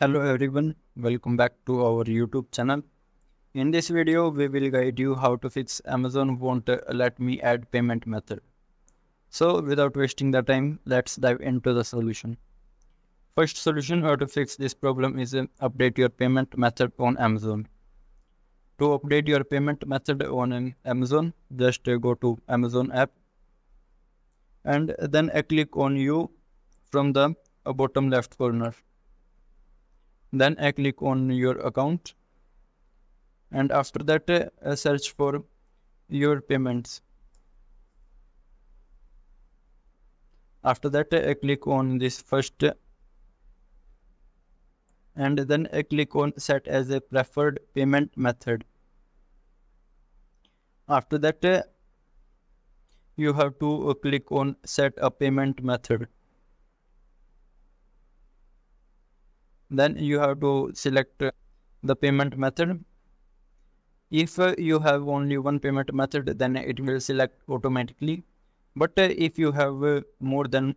Hello everyone, welcome back to our YouTube channel. In this video, we will guide you how to fix Amazon won't uh, let me add payment method. So without wasting the time, let's dive into the solution. First solution how to fix this problem is uh, update your payment method on Amazon. To update your payment method on um, Amazon, just uh, go to Amazon app and then uh, click on you from the bottom left corner then I click on your account. And after that uh, search for your payments. After that I click on this first. And then I click on set as a preferred payment method. After that you have to click on set a payment method then you have to select the payment method. If you have only one payment method then it will select automatically. But uh, if you have uh, more than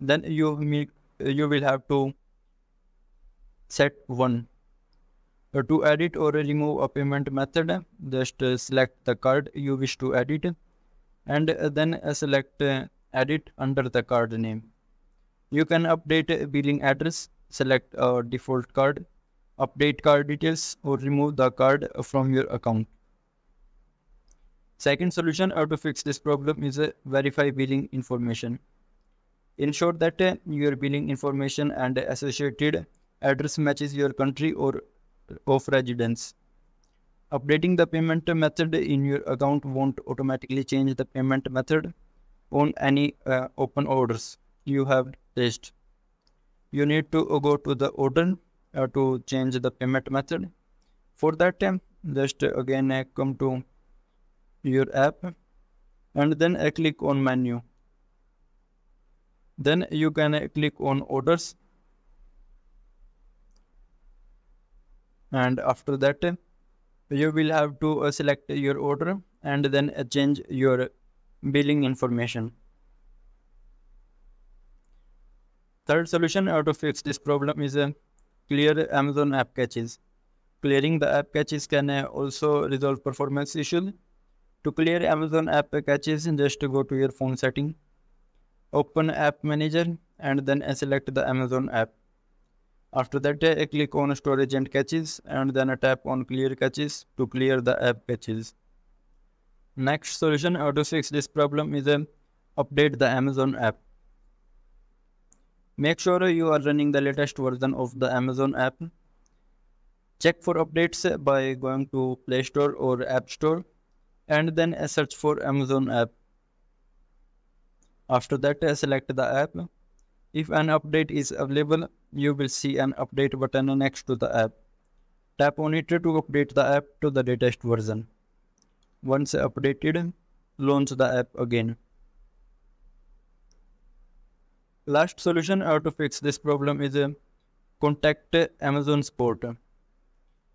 then you you will have to set one. Uh, to edit or remove a payment method just select the card you wish to edit. And then select edit under the card name. You can update billing address select a default card, update card details or remove the card from your account. Second solution how to fix this problem is uh, verify billing information. Ensure that uh, your billing information and associated address matches your country or of residence. Updating the payment method in your account won't automatically change the payment method on any uh, open orders you have placed you need to go to the order uh, to change the payment method. For that time just again I come to your app and then I click on menu. Then you can click on orders. And after that you will have to uh, select your order and then uh, change your billing information Third solution how to fix this problem is clear Amazon app caches. Clearing the app caches can also resolve performance issues. To clear Amazon app caches, just go to your phone setting, open app manager and then select the Amazon app. After that, click on storage and caches and then tap on clear caches to clear the app caches. Next solution how to fix this problem is update the Amazon app. Make sure you are running the latest version of the Amazon app. Check for updates by going to Play Store or App Store and then search for Amazon app. After that, select the app. If an update is available, you will see an update button next to the app. Tap on it to update the app to the latest version. Once updated, launch the app again. Last solution how to fix this problem is uh, contact Amazon support.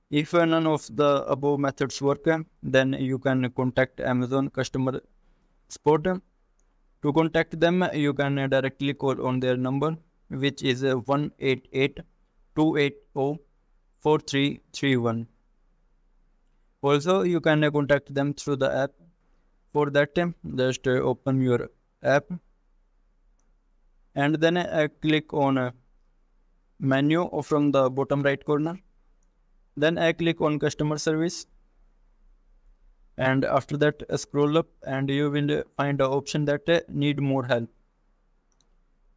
If none of the above methods work, then you can contact Amazon customer support. To contact them, you can directly call on their number, which is 188 280 4331. Also, you can contact them through the app. For that, just open your app and then I click on a menu from the bottom right corner. Then I click on customer service. And after that scroll up and you will find the option that need more help.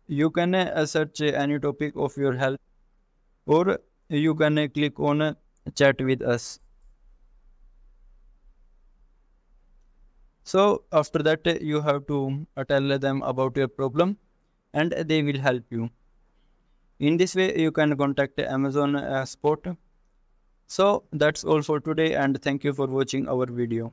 You can uh, search any topic of your help or you can click on chat with us. So after that you have to tell them about your problem and they will help you. In this way you can contact amazon uh, support so that's all for today and thank you for watching our video